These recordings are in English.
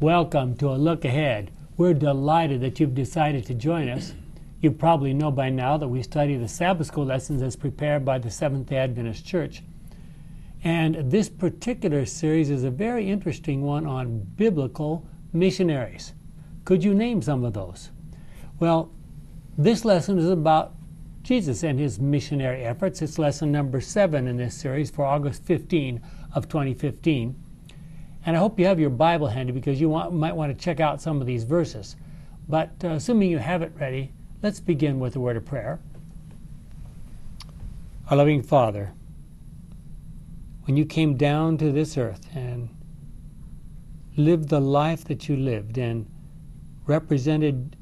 Welcome to a look ahead. We're delighted that you've decided to join us. You probably know by now that we study the Sabbath school lessons as prepared by the Seventh day Adventist Church. And this particular series is a very interesting one on biblical missionaries. Could you name some of those? Well, this lesson is about Jesus and his missionary efforts. It's lesson number seven in this series for August 15 of 2015. And I hope you have your Bible handy because you want, might want to check out some of these verses. But uh, assuming you have it ready, let's begin with a word of prayer. Our loving Father, when you came down to this earth and lived the life that you lived and represented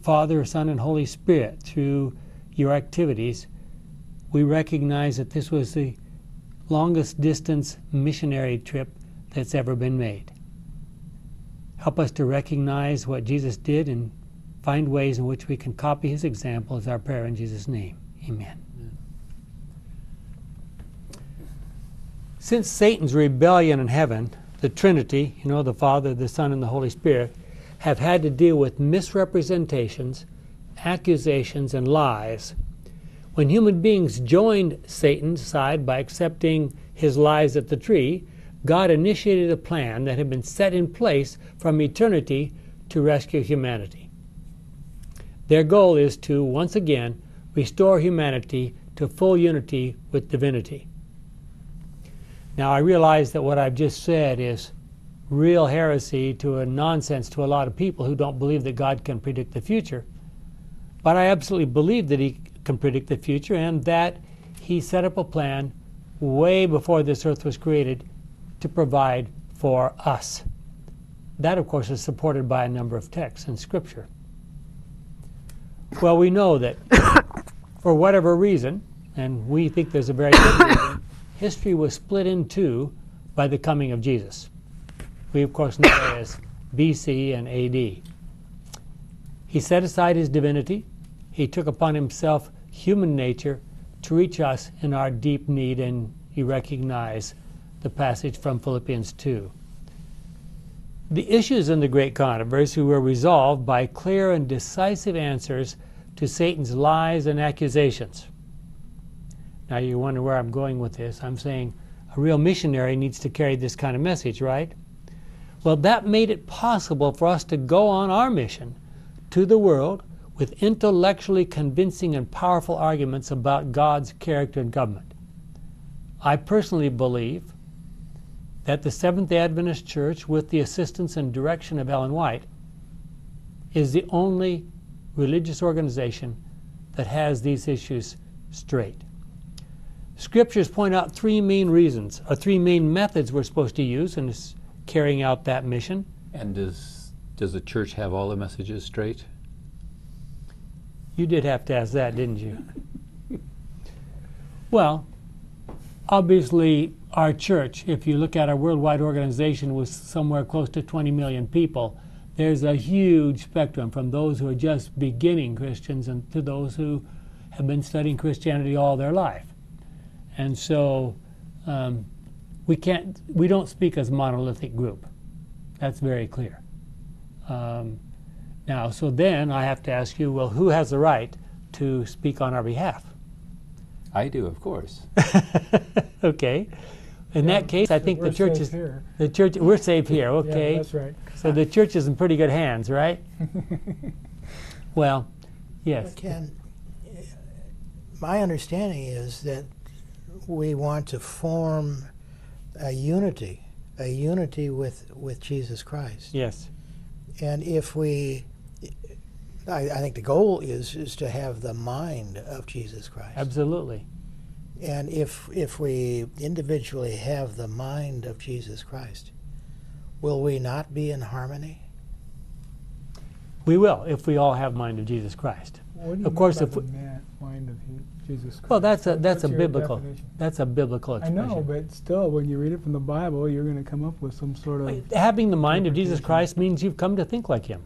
Father, Son, and Holy Spirit through your activities, we recognize that this was the longest distance missionary trip that's ever been made. Help us to recognize what Jesus did and find ways in which we can copy his example as our prayer in Jesus' name. Amen. Since Satan's rebellion in heaven, the Trinity, you know, the Father, the Son, and the Holy Spirit, have had to deal with misrepresentations, accusations, and lies. When human beings joined Satan's side by accepting his lies at the tree, God initiated a plan that had been set in place from eternity to rescue humanity. Their goal is to, once again, restore humanity to full unity with divinity. Now, I realize that what I've just said is real heresy to a nonsense to a lot of people who don't believe that God can predict the future. But I absolutely believe that He can predict the future and that He set up a plan way before this earth was created to provide for us. That, of course, is supported by a number of texts in Scripture. Well, we know that for whatever reason, and we think there's a very good reason, history was split in two by the coming of Jesus. We, of course, know it as BC and AD. He set aside his divinity, he took upon himself human nature to reach us in our deep need, and you recognize the passage from Philippians 2. The issues in the great controversy were resolved by clear and decisive answers to Satan's lies and accusations. Now you wonder where I'm going with this. I'm saying a real missionary needs to carry this kind of message, right? Well, that made it possible for us to go on our mission to the world with intellectually convincing and powerful arguments about God's character and government. I personally believe that the Seventh day Adventist Church, with the assistance and direction of Ellen White, is the only religious organization that has these issues straight. Scriptures point out three main reasons, or three main methods we're supposed to use in carrying out that mission. And does does the church have all the messages straight? You did have to ask that, didn't you? well, obviously, our church, if you look at our worldwide organization, was somewhere close to 20 million people. There's a huge spectrum from those who are just beginning Christians and to those who have been studying Christianity all their life. And so um, we can't, we don't speak as a monolithic group. That's very clear. Um, now, so then I have to ask you, well, who has the right to speak on our behalf? I do, of course. okay. In yeah, that case, I think the church is here. the church. We're safe here. Okay. Yeah, that's right. So the church is in pretty good hands, right? well, yes. Ken, my understanding is that we want to form a unity, a unity with, with Jesus Christ. Yes. And if we, I, I think the goal is is to have the mind of Jesus Christ. Absolutely. And if if we individually have the mind of Jesus Christ, will we not be in harmony? We will, if we all have mind of Jesus Christ. of course, if we, mind of Jesus Christ. Well, that's a that's What's a biblical definition? that's a biblical expression. I know, but still, when you read it from the Bible, you're going to come up with some sort of having the mind of Jesus Christ means you've come to think like Him.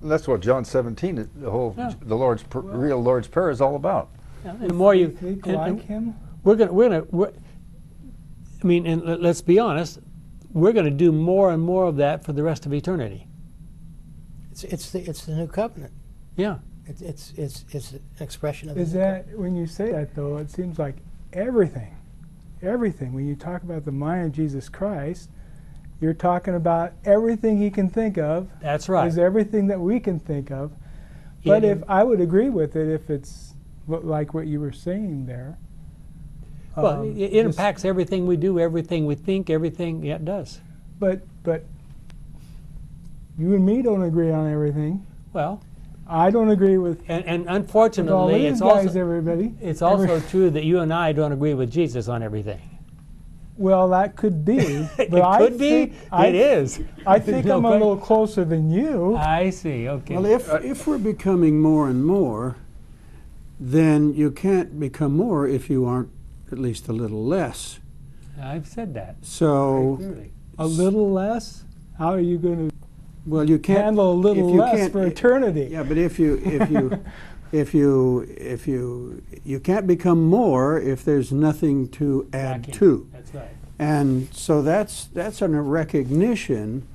And that's what John 17, the whole yeah. the Lord's pr- well, real Lord's prayer is all about. Yeah, the more you think and, like and Him, we're gonna we're going to. I mean, and let's be honest. we're going to do more and more of that for the rest of eternity. It's it's the it's the new covenant. Yeah. It's it's it's it's an expression of. Is the, that when you say that though? It seems like everything, everything. When you talk about the mind of Jesus Christ, you're talking about everything he can think of. That's right. Is everything that we can think of. But It- if I would agree with it, if it's what, like what you were saying there. Well, um, it, it impacts everything we do, everything we think, everything. Yeah, it does. But but you and me don't agree on everything. Well, I don't agree with, and, and with all unfortunately, these it's guys. also everybody. it's also Every- true that you and I don't agree with Jesus on everything. well, that could be. it But I could be. think, I, it is. I think No I'm a little closer than you. I see. Okay. Well, if, if we're becoming more and more, then you can't become more if you aren't at least a little less. I've said that. So, A little less. How are you going to well, you can't handle a little you less can't- for eternity? Yeah, but if you if you if you if you you can't become more if there's nothing to add Back in. to. That's right. And so that's that's a recognition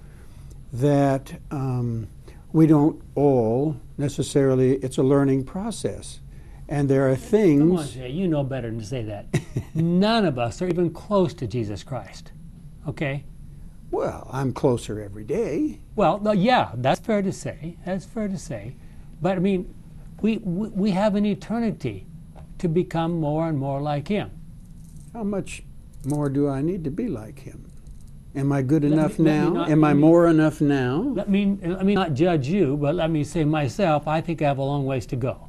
that um, we don't all necessarily. It's a learning process, and there are things. Come on, Jay. You know better than to say that. None of us are even close to Jesus Christ. Okay. Well, I'm closer every day. Well, no, yeah, that's fair to say. That's fair to say. But I mean, we, we we have an eternity to become more and more like Him. How much more do I need to be like him? Am I good Let enough me now? not- Am I me- more enough now? Let me let me not judge you, but let me say myself. I think I have a long ways to go.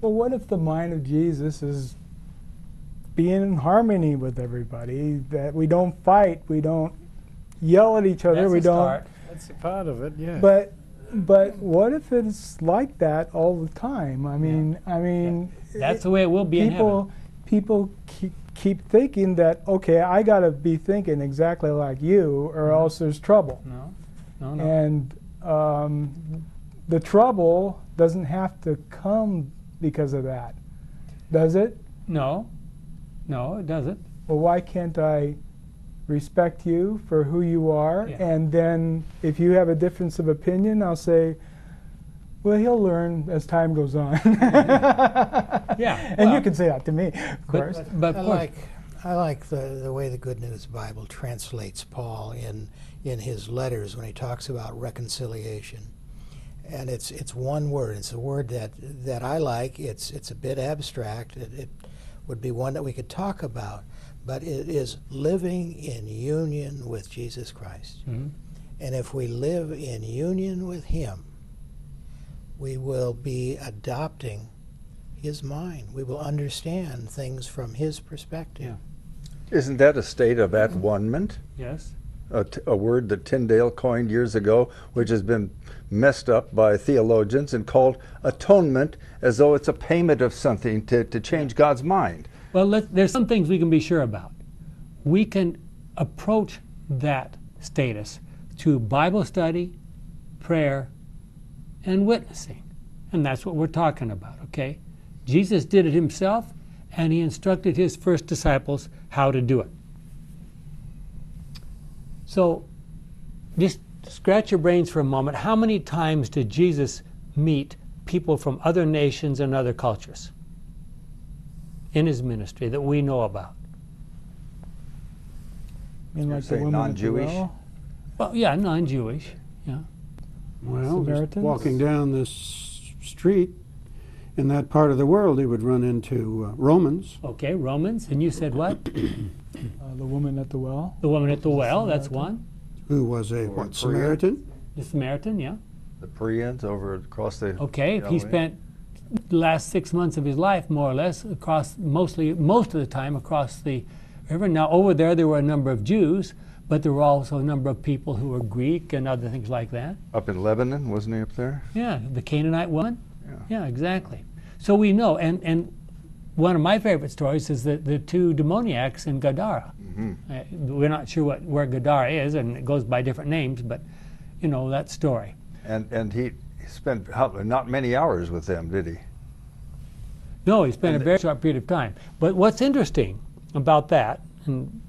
Well, what if the mind of Jesus is being in harmony with everybody? That we don't fight, we don't yell at each other, That's we a don't. start. That's a part of it. Yeah. But but what if it's like that all the time? I mean, I mean, That's the way it will be in people people keep, keep thinking that okay, I got to be thinking exactly like you, or else there's trouble. No, no, no. And um, the trouble doesn't have to come because of that, does it? no, no, it doesn't. Well, why can't I respect you for who you are? Yeah. And then if you have a difference of opinion, I'll say, well, he'll learn as time goes on. Yeah, And you can say that to me, of course. But, but I of course, like I like the, the way the Good News Bible translates Paul in in his letters when he talks about reconciliation. And it's it's one word. It's a word that that I like. It's it's a bit abstract. It, it would be one that we could talk about, but it is living in union with Jesus Christ. Mhm. And if we live in union with Him, we will be adopting His mind. We will understand things from His perspective. Yeah. Isn't that a state of at one-ment? yes. A, t- a word that Tyndale coined years ago, which has been messed up by theologians and called atonement, as though it's a payment of something to, to change God's mind. Well, there's some things we can be sure about. We can approach that status through Bible study, prayer, and witnessing. And that's what we're talking about, okay? Jesus did it himself, and he instructed his first disciples how to do it. So just scratch your brains for a moment. How many times did Jesus meet people from other nations and other cultures? in his ministry that we know about. I mean, like Say the woman at the non-Jewish? well. Well, yeah, non-Jewish. Yeah. Well, Samaritans? walking down this street in that part of the world, he would run into uh, Romans. Okay, Romans. And you said what? Uh, the woman at the well. The woman at the well. That's one. Who was a what Samaritan? The Samaritan. Yeah. The Pereans over across the. Okay. He spent the last six months of his life, more or less, across mostly most of the time across the river. Now over there, there were a number of Jews, but there were also a number of people who were Greek and other things like that. Up in Lebanon, wasn't he up there? Yeah, the Canaanite woman. Yeah. Yeah, exactly. So we know, and and one of my favorite stories is the the two demoniacs in Gadara. Mm-hmm. Uh, we're not sure what where Gadara is, and it goes by different names, but you know that story. And and he spent how, not many hours with them, did he? No, he spent And a very short period of time. But what's interesting about that, and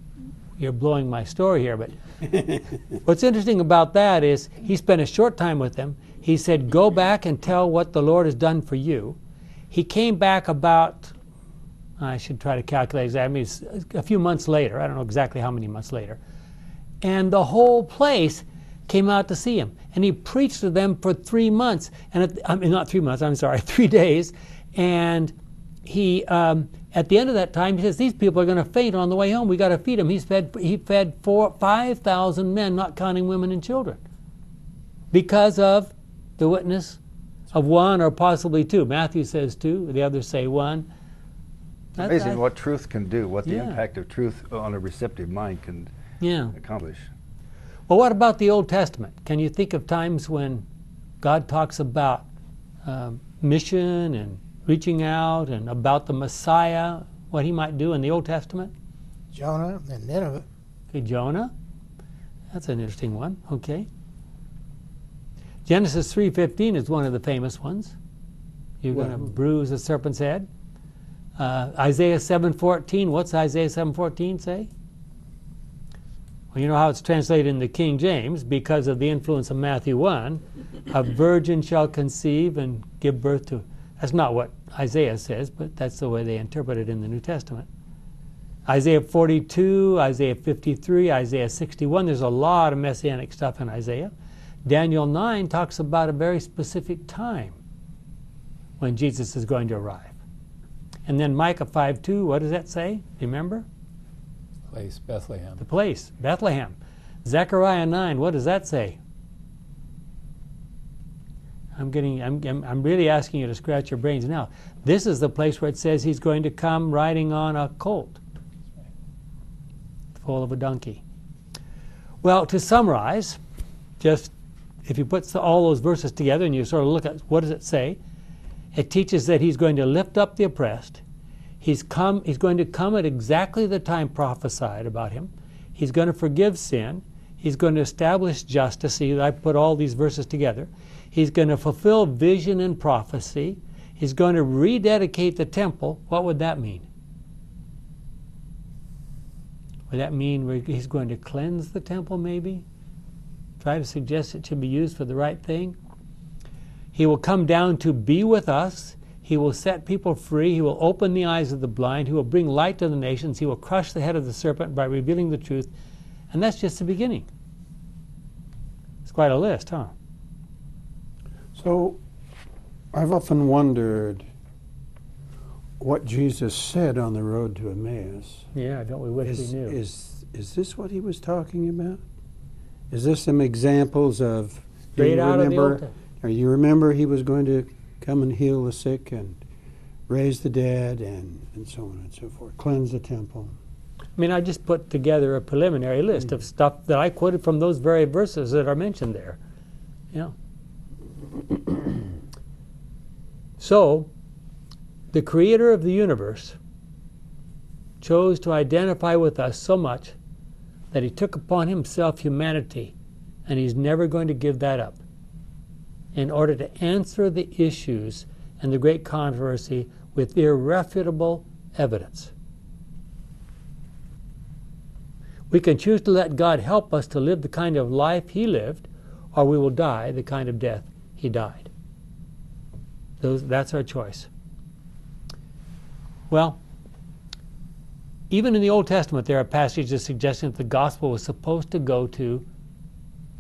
you're blowing my story here, but what's interesting about that is he spent a short time with them. He said, Go back and tell what the Lord has done for you. He came back about, I should try to calculate exactly, it's a few months later. I don't know exactly how many months later. And the whole place came out to see him. And he preached to them for three months. And at, I mean, not three months, I'm sorry, three days. And he, um, at the end of that time, he says, These people are going to faint on the way home. we got to feed them. He's fed, he fed four, 5,000 men, not counting women and children, because of the witness of one or possibly two. Matthew says two, the others say one. That's- Amazing I- what truth can do, what the Yeah. impact of truth on a receptive mind can Yeah. accomplish. Well, what about the Old Testament? Can you think of times when God talks about um, mission and reaching out and about the Messiah, what he might do in the Old Testament? Jonah and Nineveh. Okay, Jonah. That's an interesting one. Okay. Genesis 3:15 is one of the famous ones. You're going to bruise the serpent's head. Uh, Isaiah 7:14. What's Isaiah 7:14 say? Well, you know how it's translated in the King James because of the influence of Matthew 1. A virgin shall conceive and give birth to. That's not what Isaiah says, but that's the way they interpret it in the New Testament. Isaiah 42, Isaiah 53, Isaiah 61. There's a lot of messianic stuff in Isaiah. Daniel 9 talks about a very specific time when Jesus is going to arrive. And then Micah 5 2, what does that say? Do you remember? Place Bethlehem. The place, Bethlehem. Zechariah 9, what does that say? I'm getting I'm, I'm, I'm really asking you to scratch your brains now. This is the place where it says he's going to come riding on a colt, full of a donkey. Well, to summarize, just if you put all those verses together and you sort of look at what does it say, it teaches that he's going to lift up the oppressed. He's come he's going to come at exactly the time prophesied about him. He's going to forgive sin. He's going to establish justice. See, I put all these verses together. He's going to fulfill vision and prophecy. He's going to rededicate the temple. What would that mean? Would that mean he's going to cleanse the temple, maybe? Try to suggest it should be used for the right thing? He will come down to be with us. He will set people free. He will open the eyes of the blind. He will bring light to the nations. He will crush the head of the serpent by revealing the truth. And that's just the beginning. It's quite a list, huh? So I've often wondered what Jesus said on the road to Emmaus. Yeah, don't we wish Is, we knew? is, is this what he was talking about? Is this some examples of Straight you out of the. Or you remember he was going to come and heal the sick and raise the dead and, and so on and so forth, cleanse the temple. I mean, I just put together a preliminary list of mm. stuff that I quoted from those very verses that are mentioned there. Yeah. so, the creator of the universe chose to identify with us so much that he took upon himself humanity, and he's never going to give that up in order to answer the issues and the great controversy with irrefutable evidence. We can choose to let God help us to live the kind of life He lived, or we will die the kind of death He died. Those, that's our choice. Well, even in the Old Testament, there are passages suggesting that the gospel was supposed to go to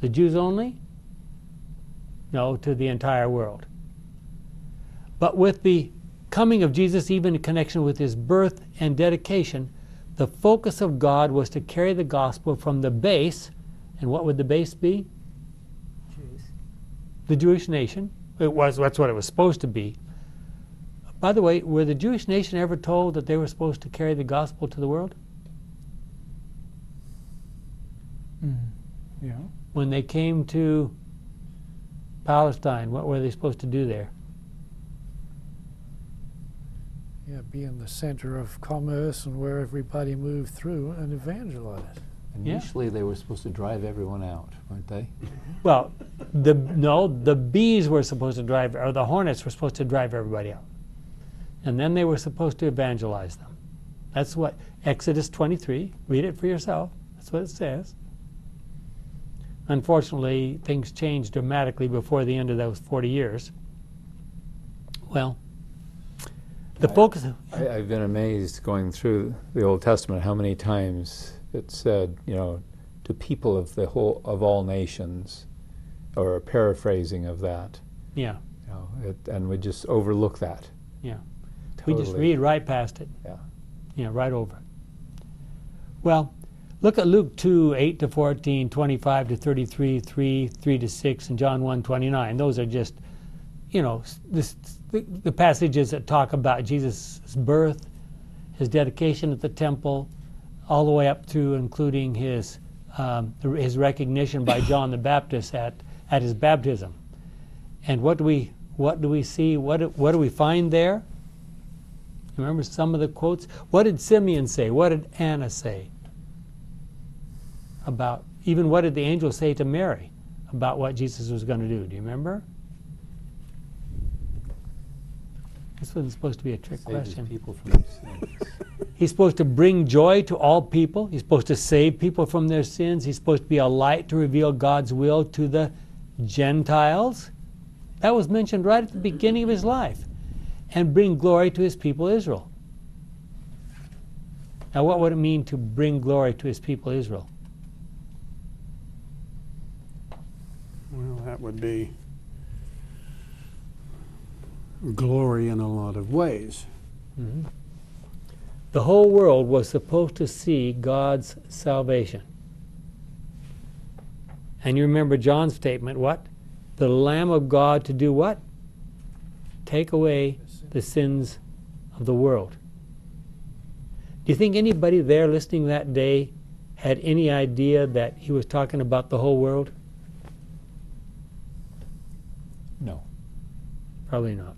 the Jews only? No, to the entire world. But with the coming of Jesus, even in connection with his birth and dedication, the focus of God was to carry the gospel from the base, and what would the base be? The Jewish nation. It was that's what it was supposed to be. By the way, were the Jewish nation ever told that they were supposed to carry the gospel to the world? Hmm. Yeah. When they came to Palestine, what were they supposed to do there? Yeah, be in the center of commerce and where everybody moved through and evangelize. Yeah. Initially, they were supposed to drive everyone out, weren't they? Well, the no, the bees were supposed to drive, or the hornets were supposed to drive everybody out, and then they were supposed to evangelize them. That's what Exodus 23. Read it for yourself. That's what it says. Unfortunately, things changed dramatically before the end of those 40 years. Well, the I- focus. I, I've been amazed going through the Old Testament how many times it said, you know, to people of the whole of all nations, or a paraphrasing of that. Yeah, You know, it, and we just overlook that. yeah. We just read right past it. Yeah. Yeah, right over it. Well, look at Luke 2, 8 to 14, 25 to 33, 3, 3 to 6, and John 1, 29. Those are just, you know, this, the, the passages that talk about Jesus' birth, his dedication at the temple, all the way up to including his, um, his recognition by John the Baptist at, at his baptism. And what do we, what do we see? What what do we find there? Remember some of the quotes? What did Simeon say? What did Anna say? About, even what did the angel say to Mary about what Jesus was going to do? Do you remember? This wasn't supposed to be a trick Save question. people from. He's supposed to bring joy to all people. He's supposed to save people from their sins. He's supposed to be a light to reveal God's will to the Gentiles. That was mentioned right at the beginning of his life. And bring glory to his people Israel. Now, what would it mean to bring glory to his people Israel? Well, that would be glory in a lot of ways. Mm-hmm. The whole world was supposed to see God's salvation. And you remember John's statement what? The Lamb of God to do what? Take away the sins of the world. Do you think anybody there listening that day had any idea that he was talking about the whole world? No. Probably not.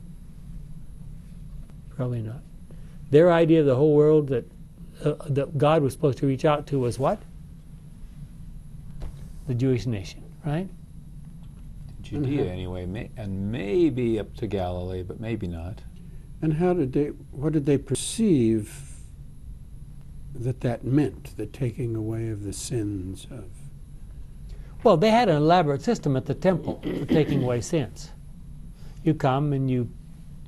Probably not. Their idea of the whole world that, uh, that God was supposed to reach out to was what? The Jewish nation, right? Judea anyway, may, and maybe up to Galilee, but maybe not. And how did they, what did they perceive that that meant, the taking away of the sins of? Well, they had an elaborate system at the temple for taking away sins. You come and you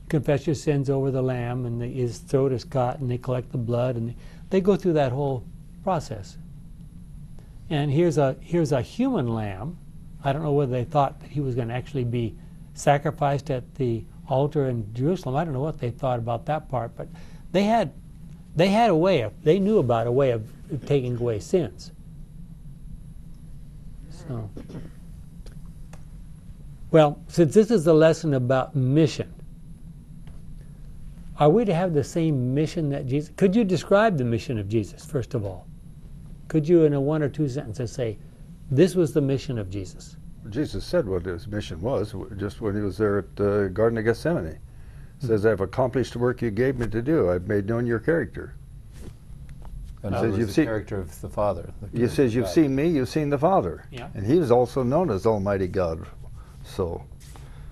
confess your sins over the lamb, and the, his throat is cut, and they collect the blood, and they go through that whole process. And here's a here's a human lamb. I don't know whether they thought that he was going to actually be sacrificed at the altar in Jerusalem. I don't know what they thought about that part, but they had they had a way of they knew about a way of taking away sins. So, well, since this is a lesson about mission, are we to have the same mission that Jesus? Could you describe the mission of Jesus first of all? Could you, in a one or two sentences, say, "This was the mission of Jesus"? Jesus said what his mission was just when he was there at the Garden of Gethsemane. Hmm. Says, I've accomplished the work you gave me to do. I've made known your character. And Says you've the seen- character of the Father. the He says, You've God. seen me, you've seen the Father. Yeah. And he was also known as Almighty God. So,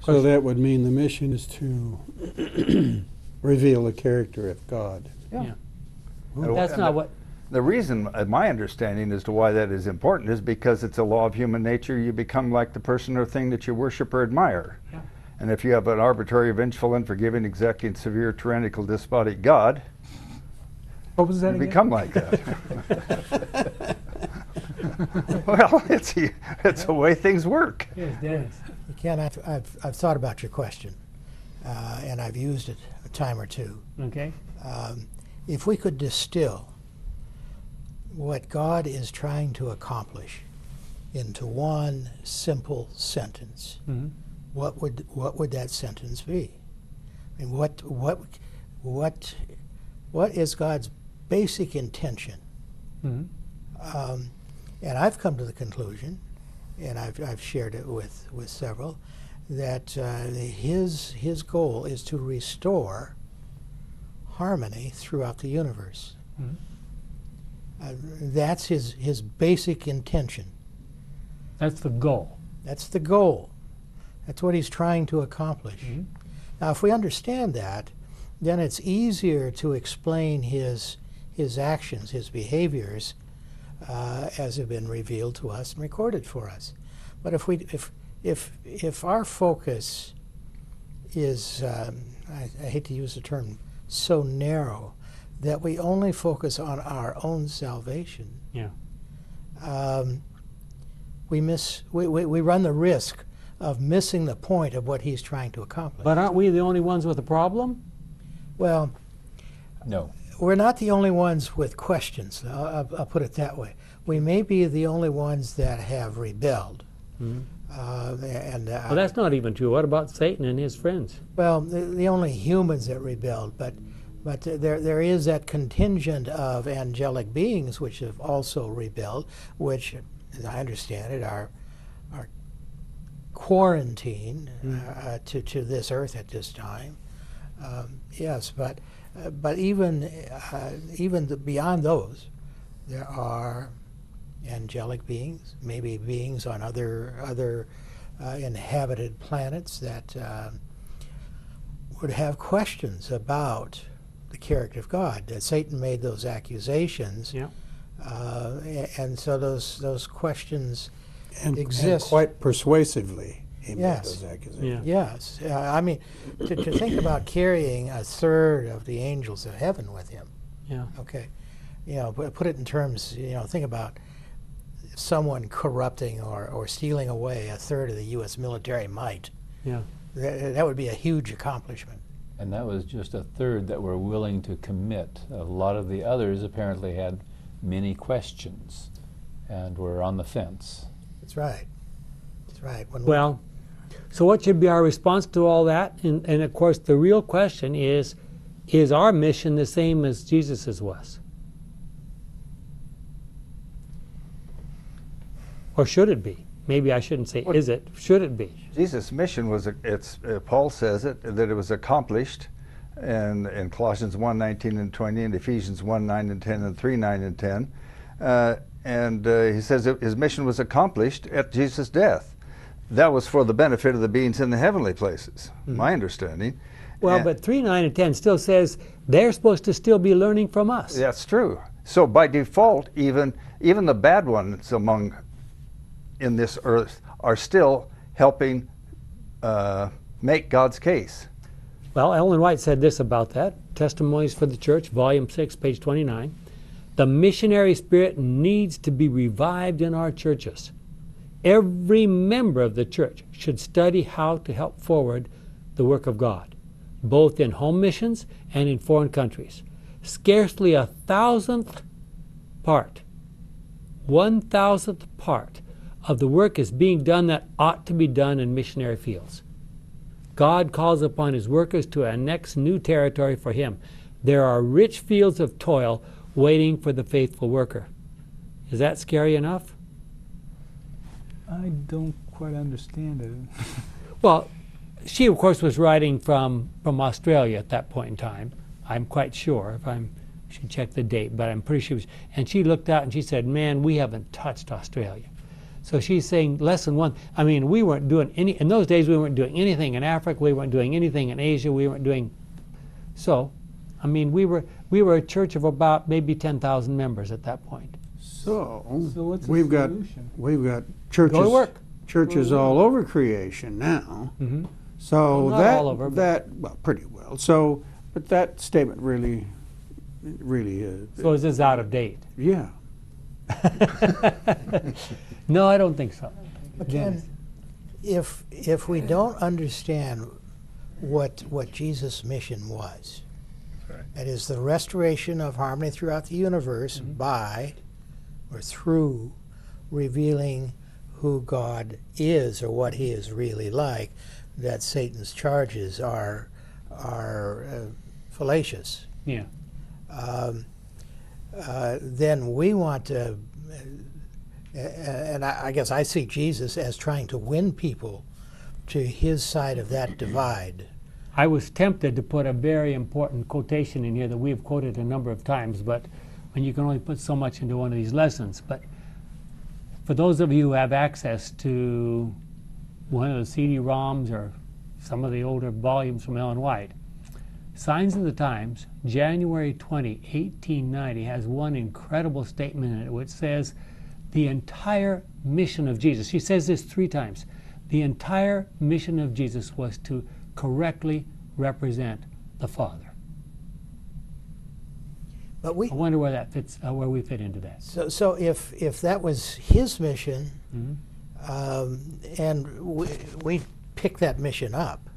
So that would mean the mission is to reveal the character of God. Yeah. Well, That's not the- what. The reason, uh, my understanding as to why that is important is because it's a law of human nature. You become like the person or thing that you worship or admire. Yeah. And if you have an arbitrary, vengeful, unforgiving, exacting, severe, tyrannical, despotic God, What was that you again? become like that. well, it's the, it's the way things work. Yes, Dennis. Ken, I've, I've, I've thought about your question, uh, and I've used it a time or two. Okay. Um, if we could distill what God is trying to accomplish into one simple sentence, hmm what would what would that sentence be? I mean, what what what what is God's basic intention? hmm Um, and I've come to the conclusion, and I've, I've shared it with, with several, that uh, his, his goal is to restore harmony throughout the universe. Mhm. Uh, that's his, his basic intention. That's the goal. That's the goal. That's what he's trying to accomplish. Mhm. Now, if we understand that, then it's easier to explain his his actions, his behaviors, uh, as have been revealed to us and recorded for us. But if we if if if our focus is um, I, I hate to use the term so narrow that we only focus on our own salvation, Yeah. um, we miss we, we, we run the risk of missing the point of what he's trying to accomplish. But aren't we the only ones with a problem? well, No. We're not the only ones with questions. I'll, I'll, put it that way. We may be the only ones that have rebelled. Uh, and uh, Well, that's not even true. What about Satan and his friends? well, the, the only humans that rebelled, but but there there is that contingent of angelic beings which have also rebelled, which, as I understand it, are are quarantined uh, to to this earth at this time. Um, yes, but uh, but even uh, even the, beyond those, there are angelic beings, maybe beings on other other uh, inhabited planets that uh, would have questions about the character of God. That Satan made those accusations, Yeah. uh, and so those those questions And, and quite persuasively, he Yes. made those accusations. Yeah. Yes, uh, I mean, to, to think about carrying a third of the angels of heaven with him. Yeah. Okay, you know, put, put it in terms. You know, think about someone corrupting or, or stealing away a third of the U.S. military might. Yeah. That, that would be a huge accomplishment. And that was just a third that were willing to commit. A lot of the others apparently had many questions and were on the fence. That's right. That's right. When Well, so what should be our response to all that? And, and of course, the real question is is our mission the same as Jesus's was? Or should it be? Maybe I shouldn't say is it, should it be? Jesus' mission was, it's, uh, Paul says it, that it was accomplished in, in Colossians 1 19 and 20, and Ephesians 1 9 and 10, and 3 9 and 10. Uh, and uh, he says his mission was accomplished at Jesus' death. That was for the benefit of the beings in the heavenly places, my understanding. Well, And- but 3, 9, and 10 still says they're supposed to still be learning from us. That's true. So by default, even even the bad ones among in this earth are still helping uh, make God's case. Well, Ellen White said this about that Testimonies for the Church, Volume 6, page 29. The missionary spirit needs to be revived in our churches. Every member of the church should study how to help forward the work of God, both in home missions and in foreign countries. Scarcely a thousandth part, one thousandth part of the work is being done that ought to be done in missionary fields. God calls upon his workers to annex new territory for him. There are rich fields of toil waiting for the faithful worker. Is that scary enough? I don't quite understand it. Well, she, of course, was writing from, from Australia at that point in time. I'm quite sure. If I'm, should check the date, but I'm pretty sure. Was, and she looked out and she said, "Man, we haven't touched Australia." So she's saying, lesson one. I mean, we weren't doing any in those days. We weren't doing anything in Africa. We weren't doing anything in Asia. We weren't doing. So, I mean, we were we were a church of about maybe ten thousand members at that point. So, So what's the we've got solution? we've got churches Go to work. churches all over creation now. Mm-hmm. So Well, not that all over, but- that well, pretty well. So, but that statement really, really is. So is this out of date? yeah. no, I don't think so. Again, if if we don't understand what what Jesus' mission was, that is the restoration of harmony throughout the universe by or through revealing who God is or what He is really like, that Satan's charges are are uh, fallacious. Yeah. Um, uh, then we want to, uh, and I, I guess I see Jesus as trying to win people to his side of that divide. I was tempted to put a very important quotation in here that we've quoted a number of times, but when you can only put so much into one of these lessons. But for those of you who have access to one of the CD-ROMs or some of the older volumes from Ellen White, Signs of the Times, January 20, 1890, has one incredible statement in it which says the entire mission of Jesus, she says this three times, the entire mission of Jesus was to correctly represent the Father. But we I wonder where that fits, uh, where we fit into that. So, so if if that was his mission, Mhm. um, and we, we pick that mission up,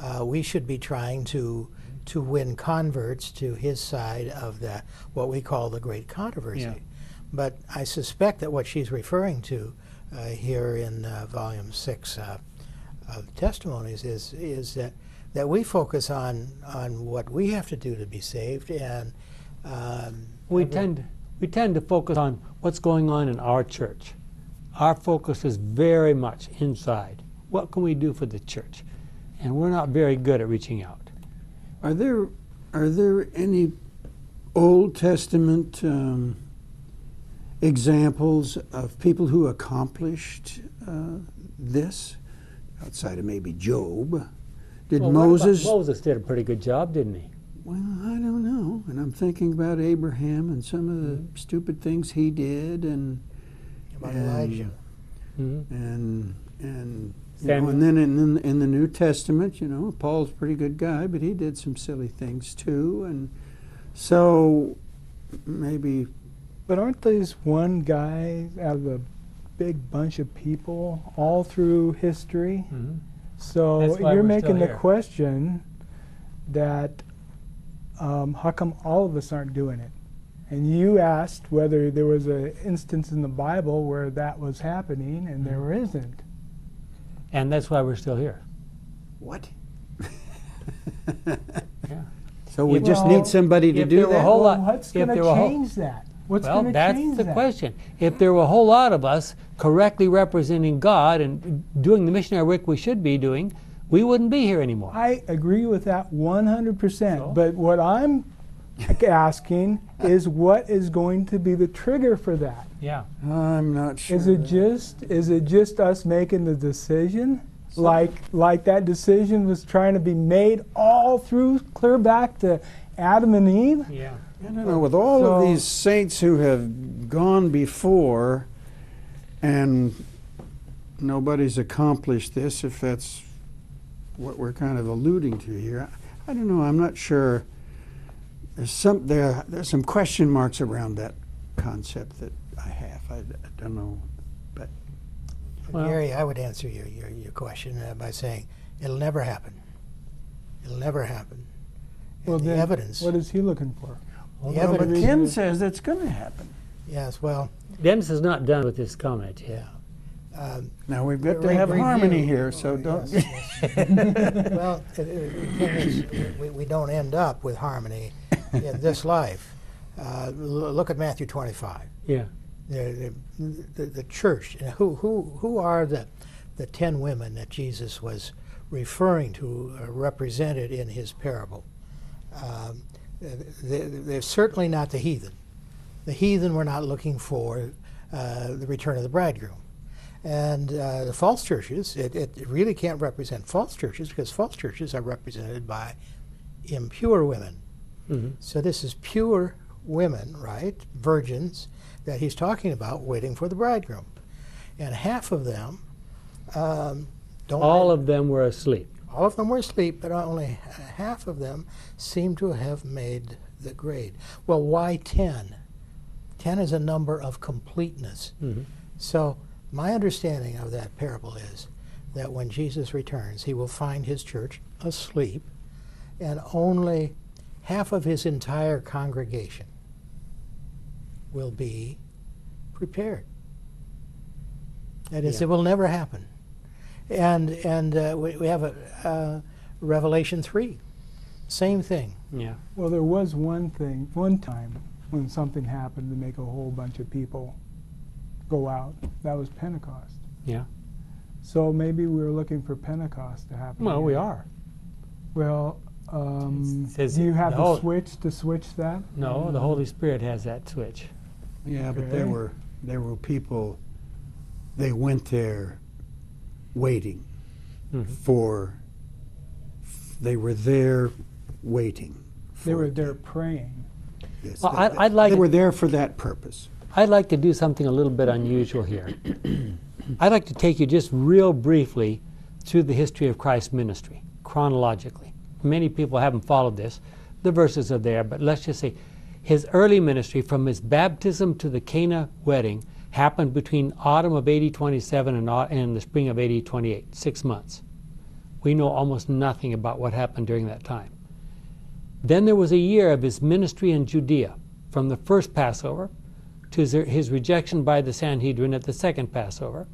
uh, we should be trying to to win converts to his side of the what we call the great controversy. Yeah. But I suspect that what she's referring to uh, here in uh, volume six uh, of testimonies is is that that we focus on on what we have to do to be saved and. Um, We every- tend, we tend to focus on what's going on in our church. Our focus is very much inside. What can we do for the church? And we're not very good at reaching out. Are there are there any Old Testament um, examples of people who accomplished uh, this outside of maybe Job? Did Well, Moses? Moses did a pretty good job, didn't he? Well, I don't know. And I'm thinking about Abraham and some of the Mm-hmm. stupid things he did, and about and- Elijah. Mm-hmm. and and you know, and then in, in in the New Testament, you know, Paul's a pretty good guy, but he did some silly things too, and so maybe But aren't these one guy out of a big bunch of people all through history? Mm-hmm. So you're making the question that um, how come all of us aren't doing it? And you asked whether there was an instance in the Bible where that was happening, and there Mm-hmm. isn't. And that's why we're still here. what? Yeah. So we If- just Well, need somebody to do there a that. whole Well, lot- what's if going to there were a whole- change that? What's well, going to that's change the that? question. If there were a whole lot of us correctly representing God and doing the missionary work we should be doing, we wouldn't be here anymore. I agree with that 100%. So? But what I'm asking is what is going to be the trigger for that? yeah. I'm not sure. Is it just is it just us making the decision? Like like that decision was trying to be made all through clear back to Adam and Eve? Yeah. I don't know. With all of these saints who have gone before, and nobody's accomplished this, if that's what we're kind of alluding to here, I don't know. I'm not sure. There's some there. There's some question marks around that concept that I have. I, I don't know. Well- Gary, I would answer your, your, your question uh, by saying it'll never happen. It'll never happen. Well, And the evidence. What is he looking for? the Well, but evidence. Ken says that's going to happen. yes, well, Dennis is not done with his comment yet. yeah. Um, Now we've got to have review. harmony here, so Oh, don't. yes, yes. well, it, it, the we, we don't end up with harmony in this life. Uh, l- look at Matthew 25. Yeah. The, the, the, the church, and who, who, who are the, the ten women that Jesus was referring to, uh, represented in his parable? Um, they, they're certainly not the heathen. The heathen were not looking for uh, the return of the bridegroom. And uh, the false churches, it, it really can't represent false churches because false churches are represented by impure women. hmm So this is pure women, right? Virgins that he's talking about waiting for the bridegroom. And half of them um, don't. All of them were asleep. all of them were asleep, but only half of them seem to have made the grade. Well, why 10? 10 is a number of completeness. Mhm. So, my understanding of that parable is that when Jesus returns, he will find his church asleep, and only half of his entire congregation will be prepared. That is, Yeah. it will never happen. And and uh, we, we have a uh, Revelation three, same thing. Yeah. Well, there was one thing, one time when something happened to make a whole bunch of people go out. That was Pentecost. Yeah. So maybe we are looking for Pentecost to happen. Well, we are. Well, um, says do you have the the switch to switch that? No, the Holy Spirit has that switch. Yeah, but there were there were people. They went there, waiting Mhm. for. They were there waiting. They were there praying. Yes, Well, they- I'd- I'd like- They were there for that purpose. I'd like to do something a little bit unusual here. I'd like to take you just real briefly through the history of Christ's ministry, chronologically. Many people haven't followed this. The verses are there, but let's just say his early ministry, from his baptism to the Cana wedding, happened between autumn of AD 27 and, and the spring of AD 28, six months. We know almost nothing about what happened during that time. Then there was a year of his ministry in Judea, from the first Passover to his, rejection by the Sanhedrin at the second Passover,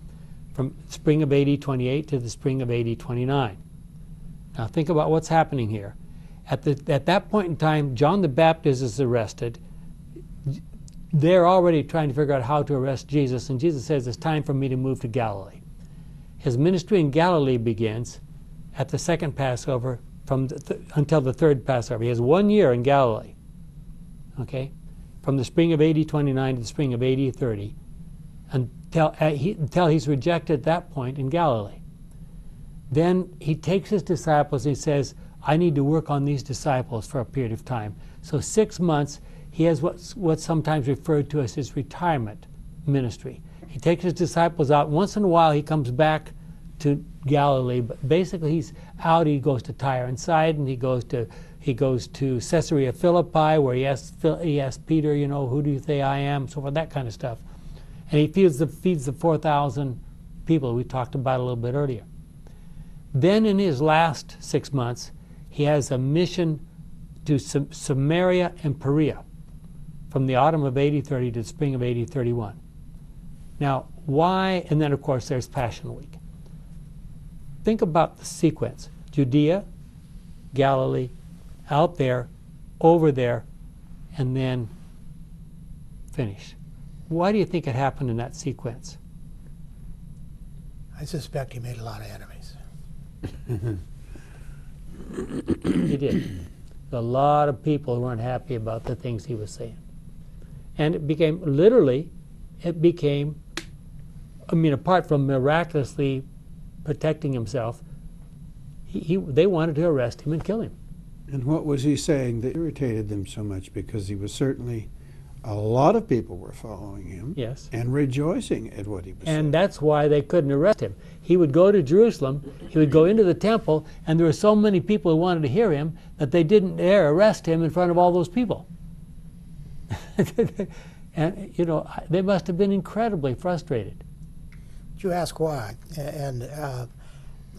from spring of AD 28 to the spring of AD 29. Now think about what's happening here. At, the, at that point in time, John the Baptist is arrested. They're already trying to figure out how to arrest Jesus, and Jesus says, It's time for me to move to Galilee. His ministry in Galilee begins at the second Passover from the th- until the third Passover. He has one year in Galilee. Okay? From the spring of AD 29 to the spring of AD 30 until, uh, until he's rejected at that point in Galilee. Then he takes his disciples and he says, I need to work on these disciples for a period of time. So, six months, he has what's, what's sometimes referred to as his retirement ministry. He takes his disciples out. Once in a while, he comes back to Galilee, but basically, he's out. He goes to Tyre and Sidon. He goes to he goes to Caesarea Philippi, where he asks, he asks Peter, you know, who do you say I am? So forth, that kind of stuff. And he feeds the feeds the four thousand people we talked about a little bit earlier. Then, in his last six months, he has a mission to Sam- Samaria and Perea from the autumn of AD 30 to the spring of AD 31. Now, why? And then, of course, there's Passion Week. Think about the sequence Judea, Galilee, out there, over there, and then finish. Why do you think it happened in that sequence? I suspect he made a lot of enemies. He did. A lot of people weren't happy about the things he was saying. And it became, literally, it became, I mean, apart from miraculously protecting himself, he, he, they wanted to arrest him and kill him. And what was he saying that irritated them so much? Because he was certainly, a lot of people were following him Yes. and rejoicing at what he was saying. And that's why they couldn't arrest him. He would go to Jerusalem, he would go into the temple, and there were so many people who wanted to hear him that they didn't dare arrest him in front of all those people. and, you know, they must have been incredibly frustrated. But you ask why, and uh,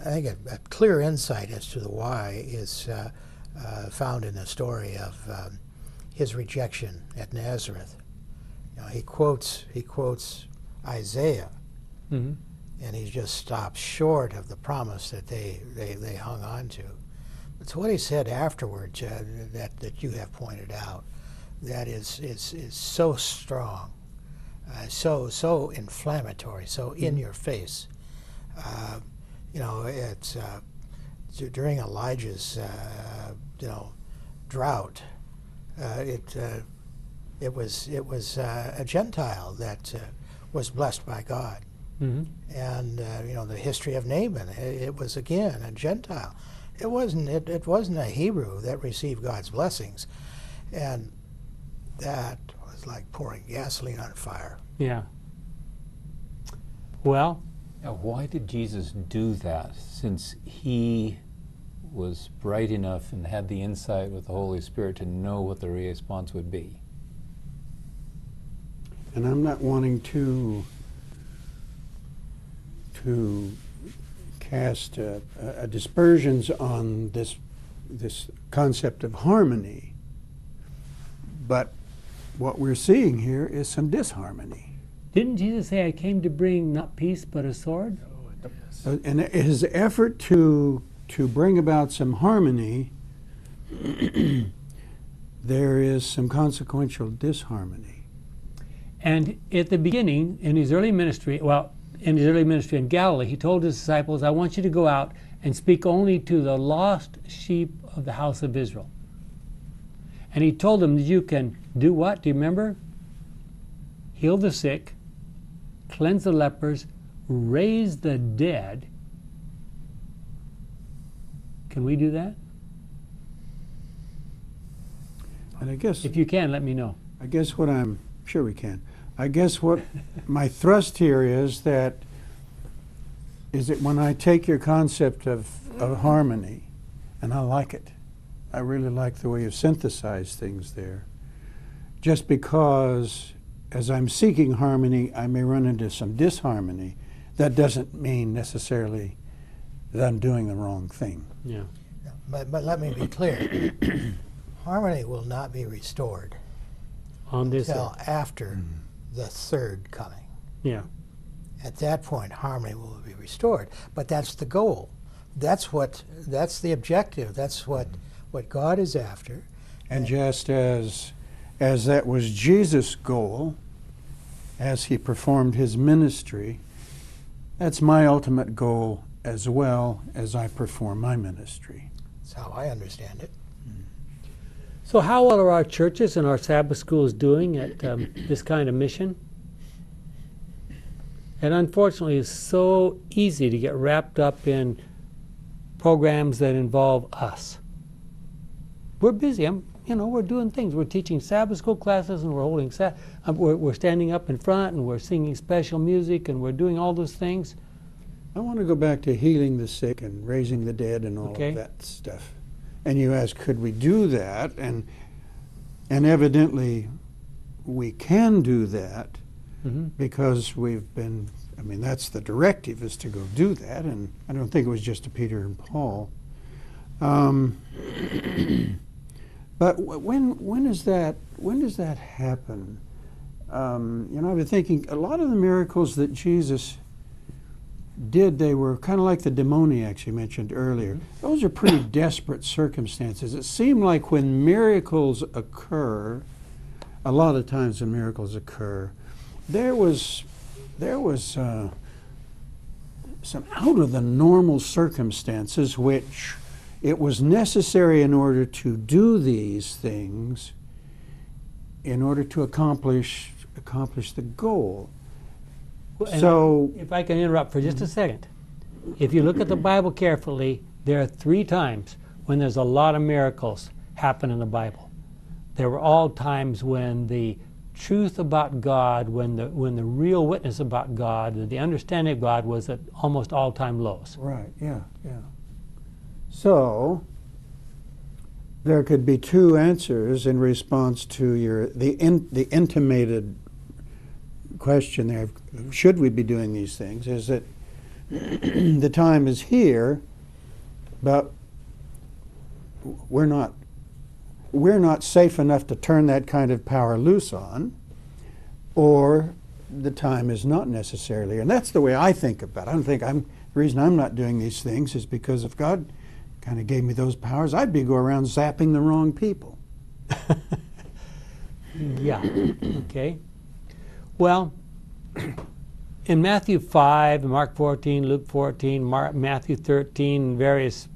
I think a, a clear insight as to the why is uh, uh, found in the story of um, his rejection at Nazareth. You know, he quotes he quotes Isaiah, hmm and he just stops short of the promise that they, they, they hung on to. It's what he said afterwards uh, that, that you have pointed out that is, is, is so strong, uh, so, so inflammatory, so in your face. Uh, you know, it's uh, during Elijah's, uh, you know, drought. Uh, it, uh, it was, it was uh, a Gentile that uh, was blessed by God hmm and uh, you know the history of Naaman. It, it was again a Gentile. It wasn't. It, it wasn't a Hebrew that received God's blessings, and that was like pouring gasoline on fire. Yeah. Well, Now, why did Jesus do that since he was bright enough and had the insight with the Holy Spirit to know what the response would be? And I'm not wanting to to cast uh, uh, dispersions on this this concept of harmony, but what we're seeing here is some disharmony. Didn't Jesus say, I came to bring not peace but a sword? Uh, and his effort to to bring about some harmony, there is some consequential disharmony. And at the beginning, in his early ministry, well, in his early ministry in Galilee, he told his disciples, I want you to go out and speak only to the lost sheep of the house of Israel. And he told them that you can do what? Do you remember? Heal the sick, cleanse the lepers, raise the dead. Can we do that? And I guess If you can, let me know. I guess what I'm sure we can. I guess what my thrust here is that is that when I take your concept of, of harmony, and I like it, I really like the way you synthesize things there. Just because as I'm seeking harmony, I may run into some disharmony. That doesn't mean necessarily that I'm doing the wrong thing. Yeah. But, but let me be clear. Harmony will not be restored On this. until earth. after mm-hmm. the third coming. Yeah. At that point, harmony will be restored. But that's the goal. That's what. That's the objective. That's what what God is after. And just as as that was Jesus' goal as he performed his ministry, that's my ultimate goal as well as I perform my ministry. That's how I understand it. So, how well are our churches and our Sabbath schools doing at um, this kind of mission? And unfortunately, it's so easy to get wrapped up in programs that involve us. We're busy. I'm, you know, we're doing things. We're teaching Sabbath school classes, and we're holding. Sa- um, we're, we're standing up in front, and we're singing special music, and we're doing all those things. I want to go back to healing the sick and raising the dead and all Okay. of that stuff. And you ask, could we do that? And and evidently, we can do that hmm because we've been. I mean, that's the directive is to go do that, and I don't think it was just to Peter and Paul. Um, but when when is that? When does that happen? Um, you know, I've been thinking a lot of the miracles that Jesus did, they were kind of like the demoniacs you mentioned earlier. Those are pretty desperate circumstances. It seemed like when miracles occur, a lot of times when miracles occur, there was there was uh, some out of the normal circumstances which it was necessary in order to do these things in order to accomplish accomplish the goal. Well, So If I can interrupt for just a second. If you look at the Bible carefully, there are three times when there's a lot of miracles happen in the Bible. There were all times when the truth about God, when the when the real witness about God, the understanding of God was at almost all-time lows. Right, yeah, yeah. So there could be two answers in response to your the in, the intimated question there. Should we be doing these things? Is that the time is here, but we're not we're not safe enough to turn that kind of power loose on, or the time is not necessarily. And that's the way I think about it. I don't think I'm the reason I'm not doing these things is because if God kind of gave me those powers, I'd be go around zapping the wrong people. Yeah. Okay. Well, in Matthew 5, Mark 14, Luke 14, Mark, Matthew 13, various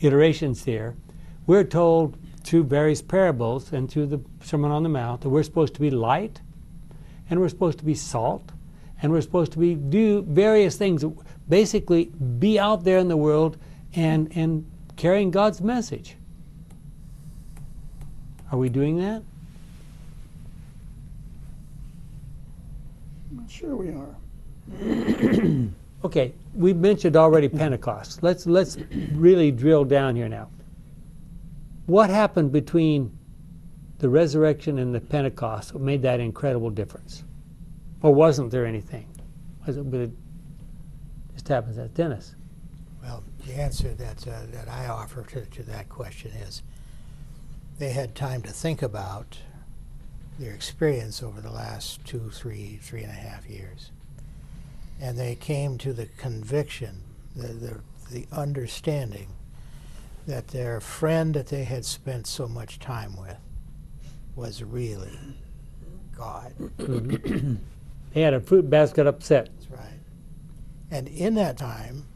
iterations here, we're told through various parables and through the Sermon on the Mount that we're supposed to be light and we're supposed to be salt and we're supposed to be do various things basically be out there in the world and and carrying God's message. Are we doing that? Sure, we are. Okay, we mentioned already Pentecost. Let's let's really drill down here now. What happened between the resurrection and the Pentecost that made that incredible difference? Or wasn't there anything? Was it, it just happens as Dennis. The answer that uh, that I offer to, to that question is they had time to think about their experience over the last two, three, three and a half years, and they came to the conviction, the the, the understanding that their friend that they had spent so much time with was really God. They had a fruit basket upset. That's right. And in that time,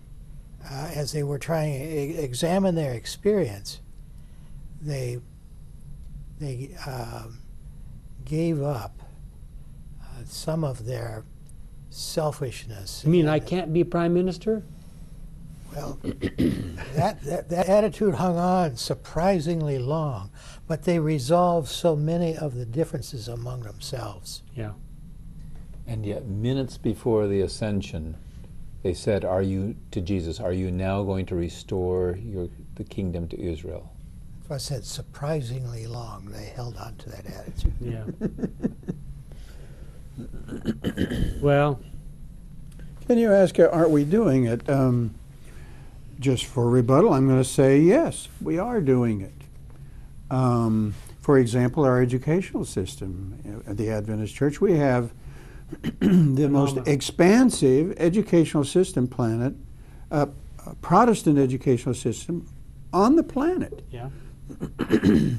uh, as they were trying to e- examine their experience, they they um, gave up uh, some of their selfishness. You mean I can't be prime minister? Well, that, that, that attitude hung on surprisingly long, but they resolved so many of the differences among themselves. Yeah. And yet, minutes before the ascension, they said, "Are you to Jesus? Are you now going to restore your the kingdom to Israel?" So I said surprisingly long they held on to that attitude. Yeah. well, Can you ask, aren't we doing it? Um, just for rebuttal, I'm going to say yes, we are doing it. Um, for example, our educational system uh, at the Adventist Church, we have the most expansive educational system planet, uh, Protestant educational system on the planet. yeah.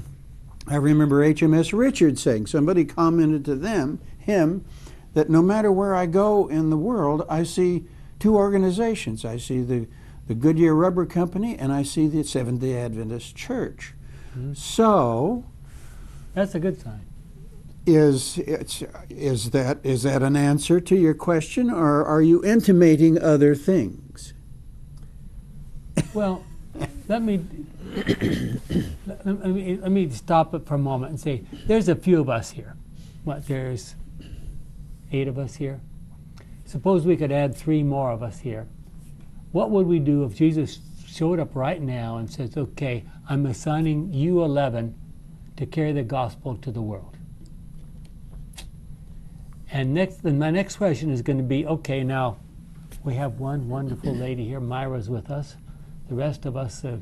I remember H.M.S. Richards saying, somebody commented to them, him, that no matter where I go in the world, I see two organizations. I see the, the Goodyear Rubber Company and I see the Seventh day Adventist Church. So, That's a good sign. Is, is, that, is that an answer to your question, or are you intimating other things? Well, let me let, let me let me stop it for a moment and say there's a few of us here. What there's eight of us here. Suppose we could add three more of us here. What would we do if Jesus showed up right now and says, "Okay, I'm assigning you 11 to carry the gospel to the world"? And next, then my next question is going to be, okay, now we have one wonderful lady here. Myra's with us. The rest of us uh,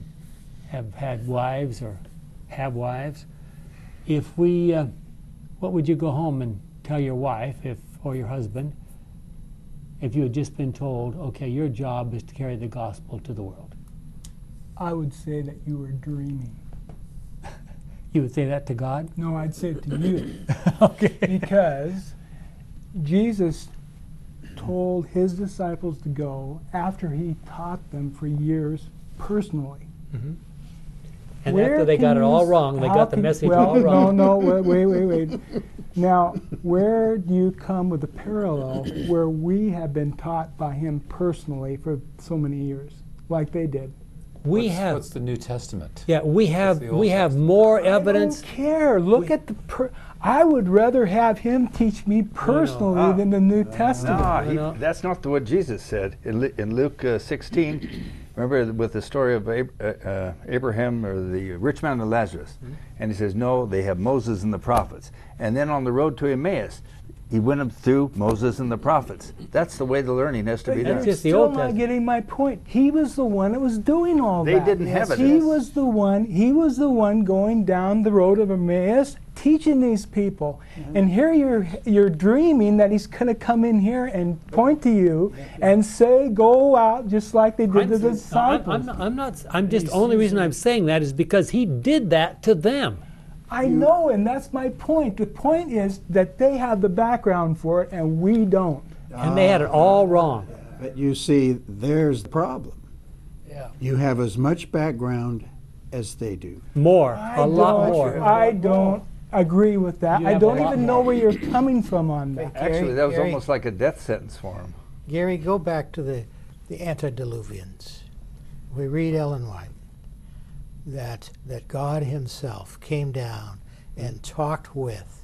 have had wives or have wives. If we, uh, what would you go home and tell your wife if or your husband if you had just been told, okay, your job is to carry the gospel to the world? I would say that you were dreaming. You would say that to God? No, I'd say it to you. okay. because Jesus told his disciples to go after he taught them for years personally. Mm-hmm. And Where after they got it all s- wrong, they got the message well, all wrong. No, no, wait, wait, wait, wait. Now, where do you come with the parallel where we have been taught by him personally for so many years, like they did? We what's, have, What's the New Testament? yeah, we have, the Old we have more evidence. I don't care. Look at the. Per- I would rather have him teach me personally Ah. than the New Testament. No, he, that's not the what Jesus said in, in Luke uh, 16. Remember with the story of Ab- uh, uh, Abraham or the rich man and Lazarus, and he says, "No, they have Moses and the prophets." And then on the road to Emmaus, he went up through Moses and the prophets. That's the way the learning has to be But That's done. you're just the still Old not Testament. getting my point. He was the one that was doing all They that. didn't have it. He was the one. He was the one going down the road of Emmaus, teaching these people. Mm-hmm. And here you're you're dreaming that he's going to come in here and point to you and say, "Go out," just like they did I'm, to the I'm- disciples. I'm not, I'm not. I'm just. The only reason I'm saying that is because he did that to them. I know, and that's my point. The point is that they have the background for it, and we don't. And they had it all ah. wrong. But you see, there's the problem. Yeah. You have as much background as they do. More, I a lot more. I don't agree with that. You I don't even know where you're coming from on that. Actually, that was Gary- almost like a death sentence for him. Gary, go back to the, the antediluvians. We read Ellen White that, that God Himself came down and talked with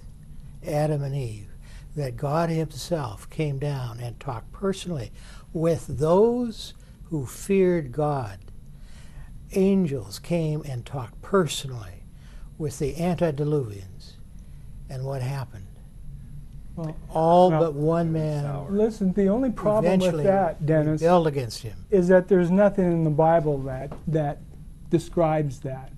Adam and Eve, that God Himself came down and talked personally with those who feared God. Angels came and talked personally with the antediluvians. And what happened? Well, All well- but one man Listen, the only problem with that, Dennis, against him. is that there's nothing in the Bible that that describes that.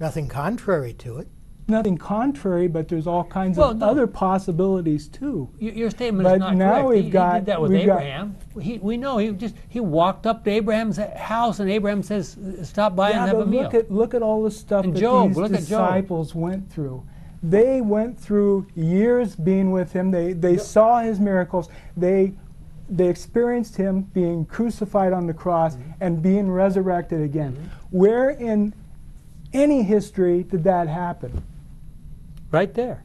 Nothing contrary to it. Nothing contrary, but there's all kinds Well, of no. other possibilities too. Your, your statement But is not now correct. we've he, he got- did that with we've got- Abraham. He, we know he just he walked up to Abraham's house and Abraham says, "Stop by yeah, and have but a meal." look at look at all the stuff And that Job, these look at Job. disciples went through. They went through years being with him. They they saw his miracles. They they experienced him being crucified on the cross Mm-hmm. and being resurrected again. Where in any history did that happen? right there.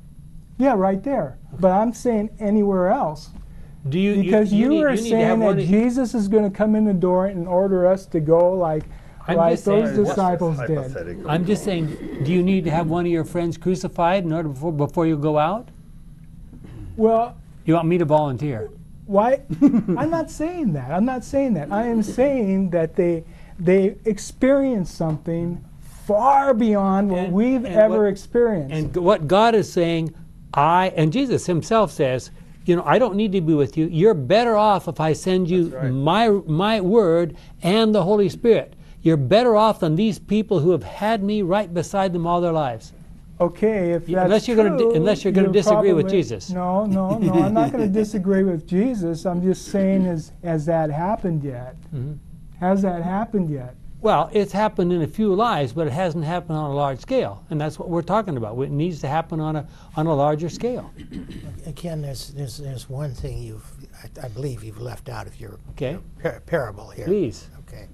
Yeah, right there. But I'm saying anywhere else. Do you Because you, need, are need to have saying that Jesus is going to come in the door and order us to go like, I'm like just saying- those disciples did. I'm just saying, do you need to have one of your friends crucified in order before, before you go out? Well, You want me to volunteer? why? I'm not saying that. I'm not saying that. I am saying that they they experience something far beyond what And- we've and ever what- experienced. And what God is saying, I and Jesus Himself says, you know, I don't need to be with you. You're better off if I send you right. my my word and the Holy Spirit. You're better off than these people who have had me right beside them all their lives. Okay, if that's unless you're gonna unless you're gonna disagree with Jesus. No, no, no. I'm not going to disagree with Jesus. I'm just saying, has has that happened yet? Mm-hmm. Has that happened yet? Well, it's happened in a few lives, but it hasn't happened on a large scale, and that's what we're talking about. It needs to happen on a on a larger scale. Again, there's, there's, there's one thing you've, I, I believe you've left out of your Okay. par- parable here. Please. Okay.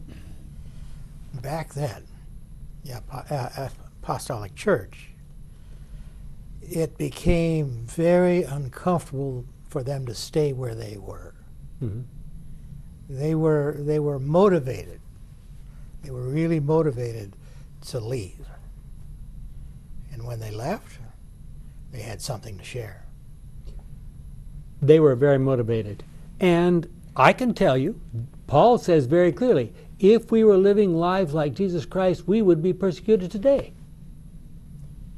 Back then, yeah, uh, uh, apostolic church, it became very uncomfortable for them to stay where they were. Mhm. They were they were motivated. They were really motivated to leave. And when they left, they had something to share. they were very motivated. And I can tell you, Paul says very clearly, if we were living lives like Jesus Christ, we would be persecuted today.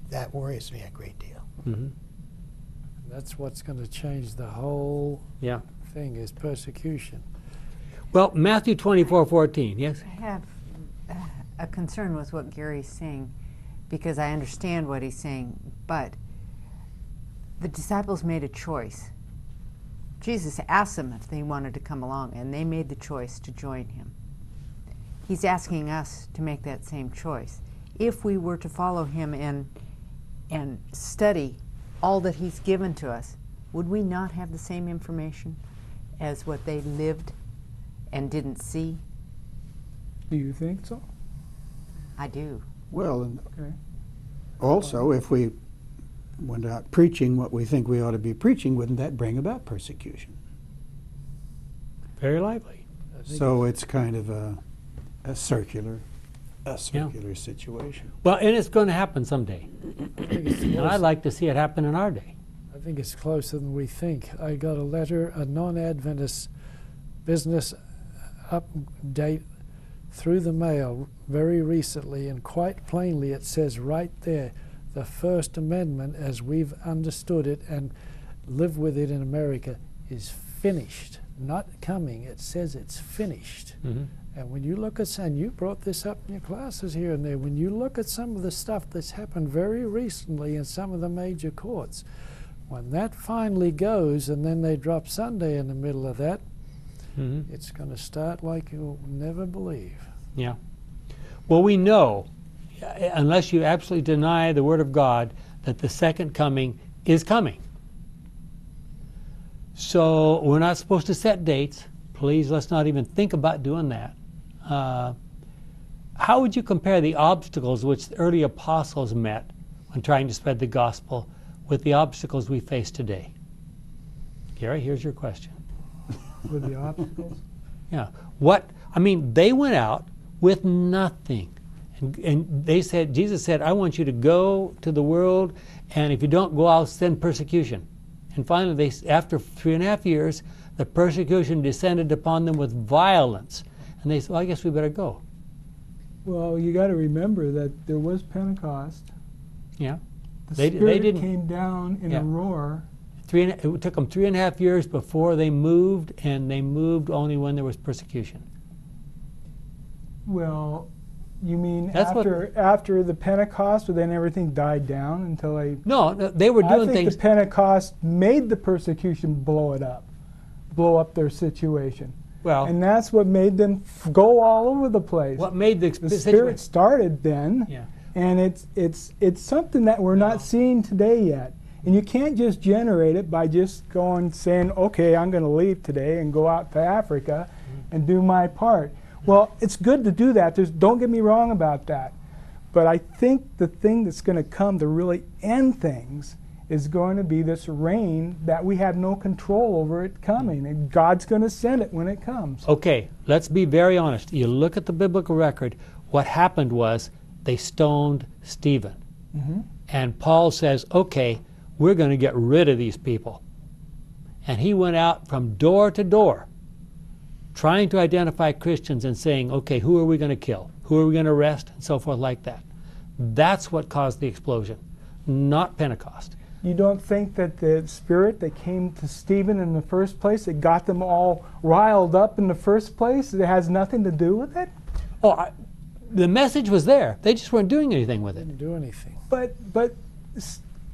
That worries me a great deal. Mm-hmm. That's what's going to change the whole Yeah. thing is persecution. Well, Matthew 24 14, yes? I have uh, a concern with what Gary's saying because I understand what he's saying, but the disciples made a choice. Jesus asked them if they wanted to come along, and they made the choice to join him. He's asking us to make that same choice. If we were to follow him and, and study all that he's given to us, would we not have the same information as what they lived and didn't see? Do you think so? I do. Well, and Okay. also, if we went out preaching what we think we ought to be preaching, wouldn't that bring about persecution? Very likely. So it's kind of a, a circular, a circular situation. Well, and it's going to happen someday. and I'd like to see it happen in our day. I think it's closer than we think. I got a letter, a non-Adventist business update through the mail very recently, and quite plainly it says right there, the First Amendment, as we've understood it and live with it in America, is finished, not coming. It says it's finished. Mm-hmm. And when you look at, and you brought this up in your classes here and there, when you look at some of the stuff that's happened very recently in some of the major courts, when that finally goes and then they drop Sunday in the middle of that, Mm-hmm. it's going to start like you'll never believe. Yeah. Well, we know, uh, unless you absolutely deny the Word of God, that the second coming is coming. So we're not supposed to set dates. Please, let's not even think about doing that. Uh, how would you compare the obstacles which the early apostles met when trying to spread the gospel with the obstacles we face today? Gary, here's your question. With the obstacles? Yeah. What I mean, they went out with nothing. And, and they said, Jesus said, I want you to go to the world, and if you don't go, I'll send persecution. And finally, they, after three and a half years, the persecution descended upon them with violence. And they said, well, I guess we better go. Well, you got to remember that there was Pentecost. Yeah. The They d- they Spirit didn't- came down in Yeah. a roar. Three and, it took them three and a half years before they moved, and they moved only when there was persecution. Well, you mean That's what- after after the Pentecost, but then everything died down until they. No, no they were doing I think things. the Pentecost made the persecution blow it up, blow up their situation, well, and that's what made them f- go all over the place. what made the, the Spirit started then, Yeah. and it's it's it's something that we're not seeing today yet. And you can't just generate it by just going saying, "Okay, I'm going to leave today and go out to Africa Mm-hmm. and do my part." Well, it's good to do that. There's, don't get me wrong about that. But I think the thing that's going to come to really end things is going to be this rain that we have no control over it coming. And God's going to send it when it comes. Okay, let's be very honest. You look at the biblical record, what happened was they stoned Stephen. Mhm. And Paul says, okay, we're going to get rid of these people. And he went out from door to door trying to identify Christians and saying, okay, who are we going to kill? Who are we going to arrest? And so forth, like that. That's what caused the explosion, not Pentecost. You don't think that the spirit that came to Stephen in the first place, it got them all riled up in the first place? It has nothing to do with it? Oh, I, the message was there. They just weren't doing anything with it. Didn't do anything. But but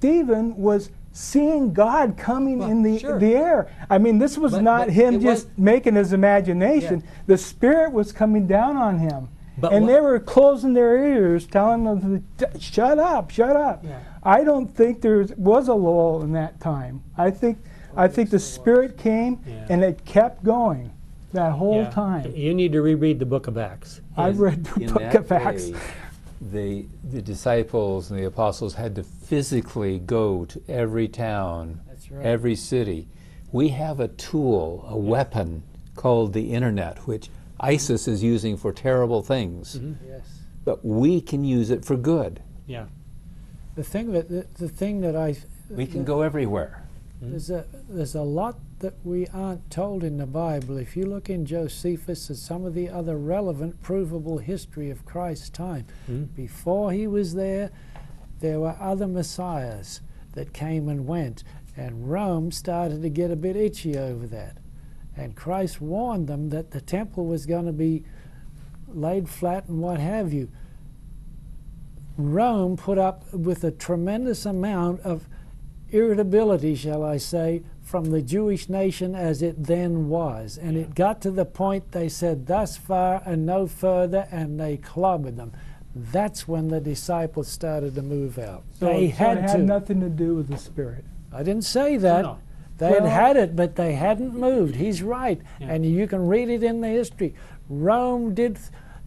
Stephen was seeing God coming Well, in the sure. the air. I mean, this was But- not but him just was- making his imagination. The Spirit was coming down on him. But and what- they were closing their ears, telling them, "Shut up, shut up." Yeah. I don't think there was a lull in that time. I think I think the Spirit came Yeah. and it kept going that whole Yeah. time. You need to reread the book of Acts. I've read the book of Acts. day, the the disciples and the apostles had to physically go to every town, right. every city. We have a tool, a weapon called the internet, which ISIS is using for terrible things, mm-hmm. Yes. but we can use it for good. Yeah. The thing that the, the thing that I We can go everywhere. Hmm? There's a there's a lot that we aren't told in the Bible. If you look in Josephus and some of the other relevant, provable history of Christ's time, Mm. before he was there, there were other messiahs that came and went, and Rome started to get a bit itchy over that. And Christ warned them that the temple was going to be laid flat and what have you. Rome put up with a tremendous amount of irritability, shall I say, from the Jewish nation as it then was. And it got to the point they said, thus far and no further, and they clobbered them. That's when the disciples started to move out. So, they had had to. nothing to do with the Spirit. I didn't say that. No. They had Well- had it, but they hadn't moved. He's right. Yeah. And you can read it in the history. Rome did,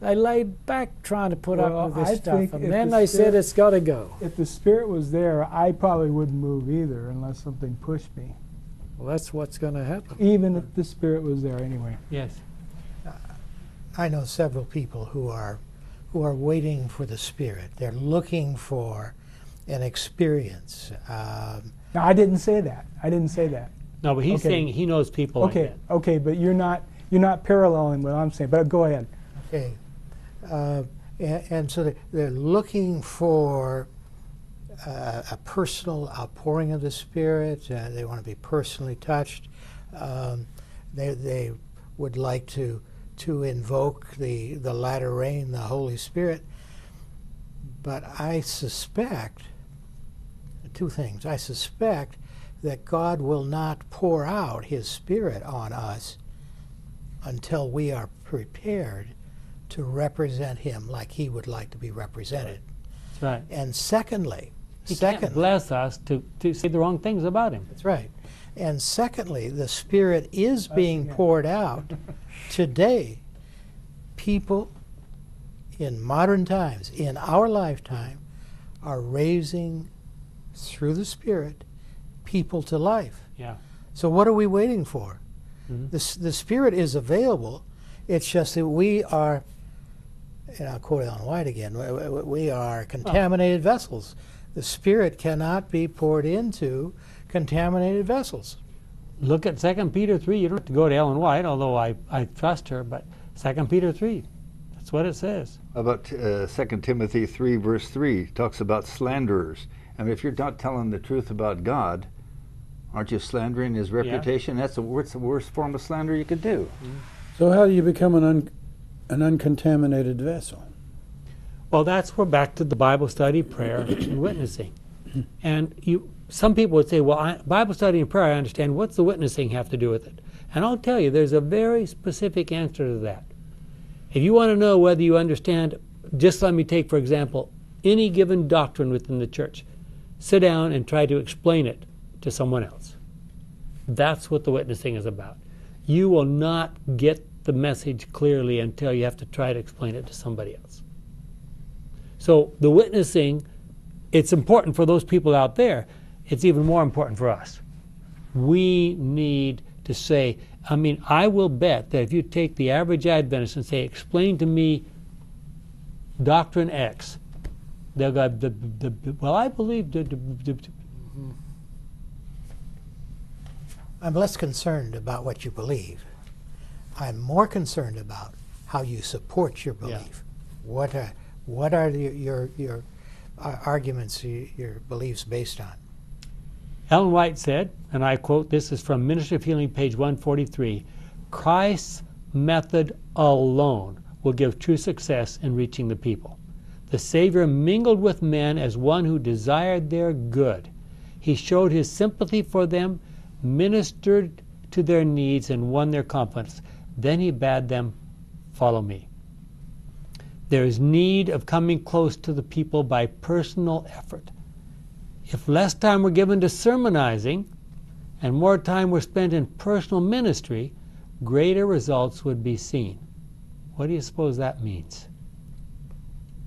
they laid back trying to put Well, up with this I stuff. And then the they said it's got to go. If the Spirit was there, I probably wouldn't move either unless something pushed me. Well, that's what's going to happen. Even if the Spirit was there anyway. Yes. I know several people who are who are waiting for the Spirit. They're looking for an experience. Um, Now, I didn't say that. I didn't say that. No, but he's Okay. saying he knows people like Okay, that. okay, but you're not you're not paralleling what I'm saying. But go ahead. okay, uh, and, and so they're, they're looking for uh, a personal outpouring of the Spirit. Uh, they want to be personally touched. Um, they they would like to to invoke the the latter rain, the Holy Spirit. But I suspect two things. I suspect that God will not pour out His Spirit on us until we are prepared to represent Him like He would like to be represented. Right. And secondly, He can't secondly, bless us to, to say the wrong things about him. that's right. And secondly, the Spirit is being poured out today. People in modern times, in our lifetime, are raising through the Spirit people to life. Yeah. So what are we waiting for? Mhm. The, the Spirit is available. It's just that we are, and I'll quote Ellen White again, we- are contaminated vessels. The Spirit cannot be poured into contaminated vessels. Look at 2 Peter 3. You don't have to go to Ellen White, although I, I trust her, but 2 Peter 3. That's what it says. How About uh, 2 Timothy 3, verse 3, talks about slanderers. And if you're not telling the truth about God, aren't you slandering his reputation? That's the worst, the worst form of slander you could do. So how do you become an un, an uncontaminated vessel? Well, that's where back to the Bible study, prayer, and witnessing. And you, some people would say, well, I, Bible study and prayer, I understand. What's the witnessing have to do with it? And I'll tell you, there's a very specific answer to that. If you want to know whether you understand, just let me take, for example, any given doctrine within the church. Sit down and try to explain it to someone else. That's what the witnessing is about. You will not get the message clearly until you have to try to explain it to somebody else. So the witnessing, it's important for those people out there. it's even more important for us. We need to say, I mean, I will bet that if you take the average Adventist and say, explain to me doctrine X, they'll go, the, the, the, well, I believe. I'm less concerned about what you believe. I'm more concerned about how you support your Yeah. belief. What are, what are the, your, your uh, arguments, your beliefs based on? Ellen White said, and I quote, this is from Ministry of Healing, page 143 Christ's method alone will give true success in reaching the people. The Savior mingled with men as one who desired their good. He showed his sympathy for them, ministered to their needs, and won their confidence. Then he bade them, Follow me. There is need of coming close to the people by personal effort. If less time were given to sermonizing and more time were spent in personal ministry, greater results would be seen. What do you suppose that means?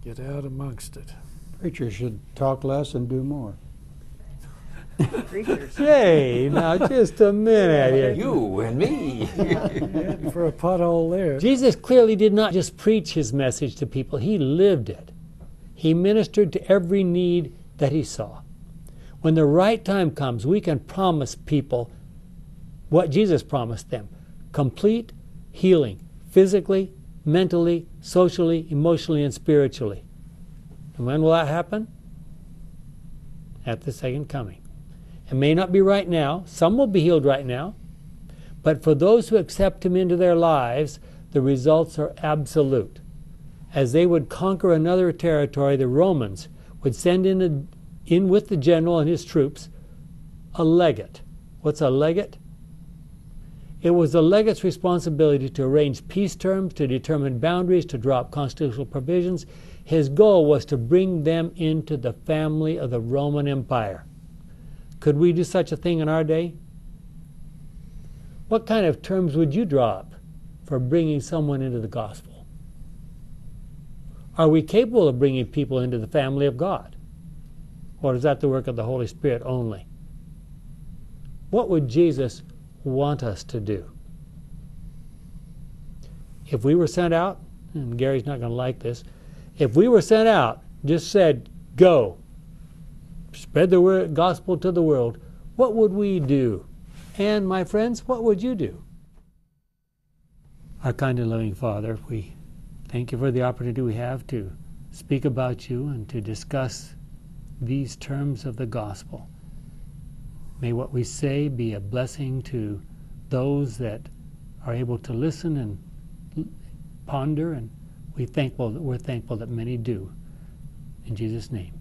Get out amongst it. Preachers should talk less and do more. Preachers. Hey, now just a minute here. You and me. Heading for a pothole there. Jesus clearly did not just preach his message to people, he lived it. He ministered to every need that he saw. When the right time comes, we can promise people what Jesus promised them complete healing, physically, mentally, socially, emotionally, and spiritually. And when will that happen? At the second coming. It may not be right now, some will be healed right now, but for those who accept Him into their lives, the results are absolute. As they would conquer another territory, the Romans would send in, a, in with the general and his troops a legate. What's a legate? It was the legate's responsibility to arrange peace terms, to determine boundaries, to draw up constitutional provisions. His goal was to bring them into the family of the Roman Empire. Could we do such a thing in our day? What kind of terms would you draw up for bringing someone into the gospel? Are we capable of bringing people into the family of God? Or is that the work of the Holy Spirit only? What would Jesus want us to do? If we were sent out, and Gary's not going to like this, if we were sent out, just said, go, spread the word, gospel to the world, what would we do? And my friends, what would you do? Our kind and loving Father, we thank you for the opportunity we have to speak about you and to discuss these terms of the gospel. May what we say be a blessing to those that are able to listen and ponder, and we thankful that we're thankful that many do. In Jesus' name,